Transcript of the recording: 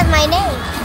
have my name.